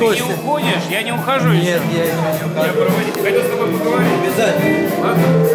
не уходишь? Я не ухожу Нет, еще. я не Я ухожу. проводить. Хотел с тобой поговорить. Обязательно. А?